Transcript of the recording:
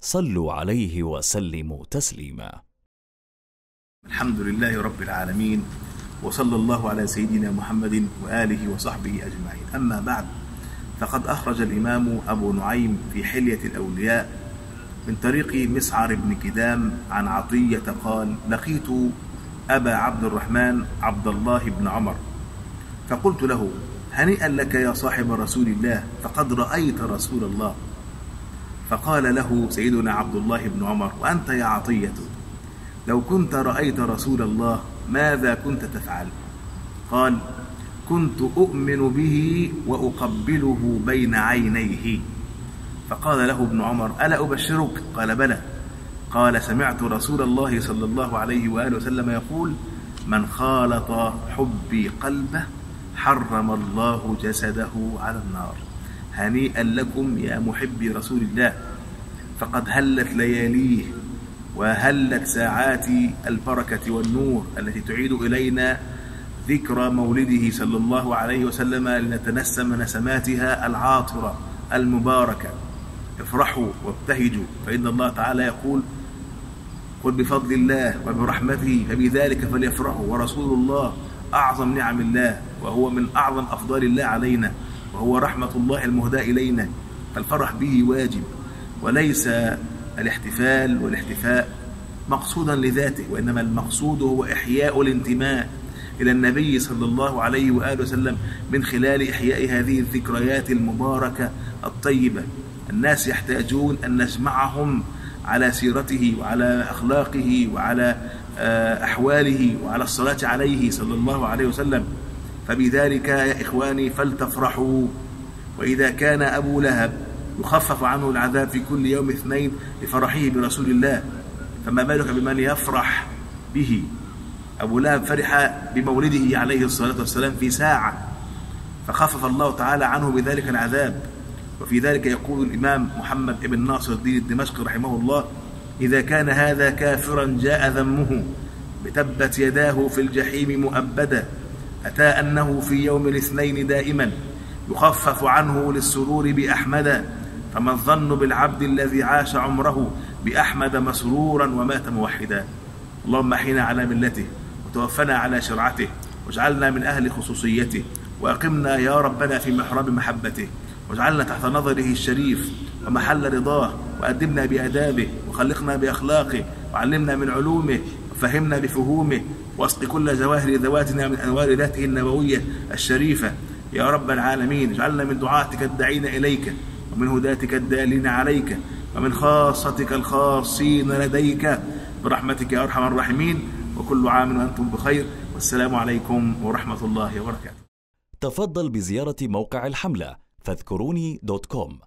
صلوا عليه وسلموا تسليما. الحمد لله رب العالمين وصلى الله على سيدنا محمد وآله وصحبه أجمعين. أما بعد فقد أخرج الإمام أبو نعيم في حلية الأولياء من طريق مسعر بن كدام عن عطية قال لقيت أبا عبد الرحمن عبد الله بن عمر. فقلت له هنيئا لك يا صاحب رسول الله فقد رأيت رسول الله. فقال له سيدنا عبد الله بن عمر وأنت يا عطية لو كنت رأيت رسول الله ماذا كنت تفعل؟ قال كنت أؤمن به وأقبله بين عينيه. فقال له ابن عمر ألا أبشرك؟ قال بلى. قال سمعت رسول الله صلى الله عليه وآله وسلم يقول من خالط حبي قلبه حرم الله جسده على النار هنيئا لكم يا محبي رسول الله. فقد هلت لياليه وهلت ساعات البركة والنور التي تعيد إلينا ذكرى مولده صلى الله عليه وسلم لنتنسم نسماتها العاطرة المباركة. افرحوا وابتهجوا فإن الله تعالى يقول قل بفضل الله وبرحمته فبذلك فليفرحوا. ورسول الله أعظم نعم الله وهو من أعظم أفضال الله علينا. وهو رحمة الله المهداة إلينا فالفرح به واجب وليس الاحتفال والاحتفاء مقصودا لذاته وإنما المقصود هو إحياء الانتماء إلى النبي صلى الله عليه وآله وسلم من خلال إحياء هذه الذكريات المباركة الطيبة. الناس يحتاجون أن نجمعهم على سيرته وعلى أخلاقه وعلى أحواله وعلى الصلاة عليه صلى الله عليه وسلم. فبذلك يا إخواني فلتفرحوا. وإذا كان أبو لهب يخفف عنه العذاب في كل يوم اثنين لفرحه برسول الله فما بالك بمن يفرح به؟ أبو لهب فرح بمولده عليه الصلاة والسلام في ساعة فخفف الله تعالى عنه بذلك العذاب. وفي ذلك يقول الإمام محمد بن ناصر الدين الدمشقي رحمه الله إذا كان هذا كافرا جاء ذمه بتبت يداه في الجحيم مؤبدا أتى أنه في يوم الاثنين دائما يخفف عنه للسرور بأحمد فما الظن بالعبد الذي عاش عمره بأحمد مسرورا ومات موحدا. اللهم احينا على ملته وتوفنا على شرعته واجعلنا من أهل خصوصيته وأقمنا يا ربنا في محراب محبته واجعلنا تحت نظره الشريف ومحل رضاه وأدبنا بأدابه وخلقنا بأخلاقه وعلمنا من علومه وفهمنا بفهومه واسق كل جواهر ذواتنا من أنوار ذاته النبوية الشريفة. يا رب العالمين اجعلنا من دعاتك الداعين إليك ومن هداتك الدالين عليك ومن خاصتك الخاصين لديك. برحمتك يا أرحم الراحمين وكل عام وأنتم بخير والسلام عليكم ورحمة الله وبركاته. تفضل بزيارة موقع الحملة فاذكروني دوت كوم.